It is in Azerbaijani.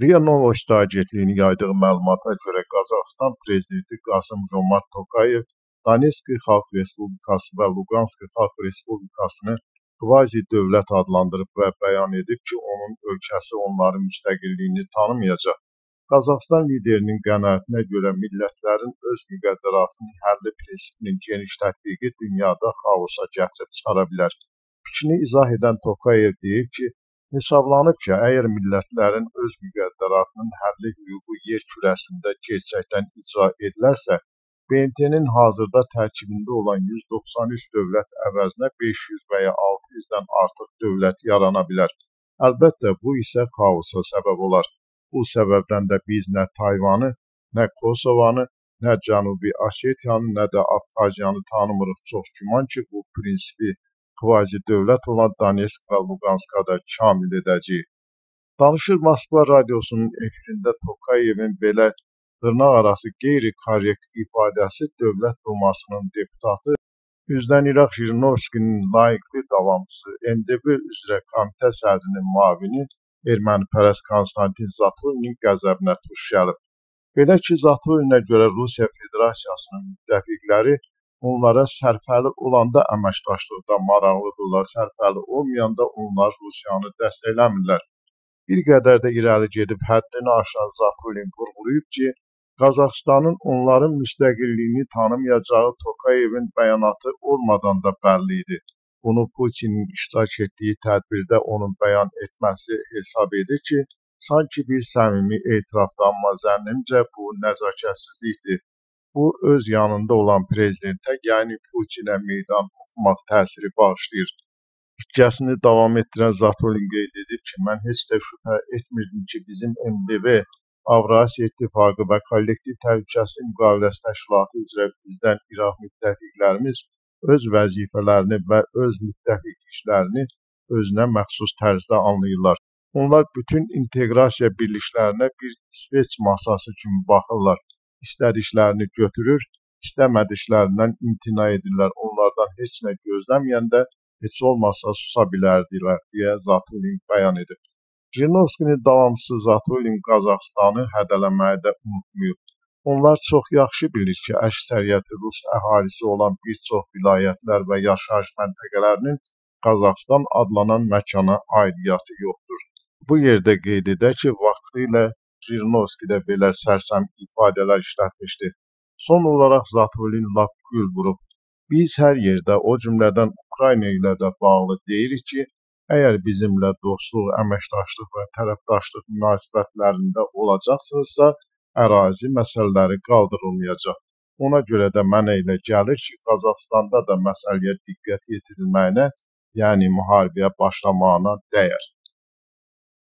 RIA Novosti agentliyinin yaydığı məlumata görə Qazaxıstan prezidenti Qasım Jomart Tokayev Donetsk Xalq Respublikası və Luqansk Xalq Respublikasını quasi-dövlət adlandırıb və bəyan edib ki, onun ölkəsi onların müstəqilliyini tanımayacaq. Qazaxıstan liderinin qənaətinə görə millətlərin öz müqəddəratının həlli prinsipinin geniş tətbiqi dünyada xaosa gətirib çıxara bilər. Fikrini izah edən Tokayev deyir ki, Hesablanıb ki, əgər millətlərin öz müqəddəratının həlli hüququ yer kürəsində gerçəkdən icra edilərsə, BMT-nin hazırda tərkibində olan 193 dövlət əvəzinə 500 və ya 600-dən artıq dövlət yarana bilər. Əlbəttə, bu isə xaosa səbəb olar. Bu səbəbdən də biz nə Tayvanı, nə Kosovanı, nə Cənubi Osetiyanı, nə də Abxaziyanı tanımırıq. Çox güman ki, bu prinsipi kvazi-dövlət olan Donetsk və Luqanska da kamil edəcəyik. Danışır Moskva radiosunun efirində Tokayevin belə dırnaq arası qeyri-korrekt ifadəsi Dövlət Dumasının deputatı Üzdən İraq Jirinovskinin layiqli davamçısı MDB üzrə komitə sədrinin mavini ermənipərəst Konstantin Zatulinin qəzəbinə tuş gəlib. Belə ki, Zatulinə görə Rusiya Federasiyasının müttəfiqləri onlara sərfəli olanda əməkdaşlıqda maraqlıdırlar, sərfəli olmayanda onlar Rusiyanı dəstəkləmirlər. Bir qədər də irəli gedib həddini aşan Zatulin vurğulayıb ki, Qazaxıstanın onların müstəqilliyini tanımayacağı Tokayevin bəyanatı olmadan da bəlli idi. Bunu Putinin iştirak etdiyi tədbirdə onun bəyan etməsi hesab edir ki, sanki bir səmimi etirafdır, amma zənnimcə bu nəzakətsizlikdir bu öz yanında olan prezidentə, yəni Putinə meydan oxumaq təsiri bağışlayır. Fikrəsini davam etdirən Zatolin qeyd edib ki, mən heç də şübhə etmirdim ki, bizim MDV, Avrasiya İttifaqı və Kollektiv Təhlükəsizlik Müqaviləsi Təşkilatı üzrə bizdən İraq müttəfiqlərimiz öz vəzifələrini və öz müttəfiq işlərini özünə məxsus tərzdə anlayırlar. Onlar bütün inteqrasiya birliklərinə bir İsveç masası kimi baxırlar istədiklərini götürür, istəmədiklərindən imtina edirlər. Onlardan heç nə gözləməyəndə heç olmasa susa bilərdilər, deyə Zatulin bəyan edib. Jirinovskinin davamçısı Zatulin Qazaxstanı hədələməyi də unutmayıb. Onlar çox yaxşı bilir ki, əksəriyyəti rus əhalisi olan bir çox vilayətlər və yaşayış məntəqələrinin Qazaxstan adlanan məkana aidiyyatı yoxdur. Bu yerdə qeyd edək ki, vaxtilə Jirinovski də belə sərsəm ifadələr işlətmişdi. Son olaraq Zatulin lap gül vurub. Biz hər yerdə, o cümlədən Ukrayna ilə də bağlı deyirik ki, əgər bizimlə dostluq, əməkdaşlıq və tərəfdaşlıq münasibətlərində olacaqsınızsa, ərazi məsələləri qaldırılmayacaq. Ona görə də mənə elə gəlir ki, Qazaxstanda da məsələyə diqqət yetirilməyinə, yəni müharibəyə başlamağına dəyər.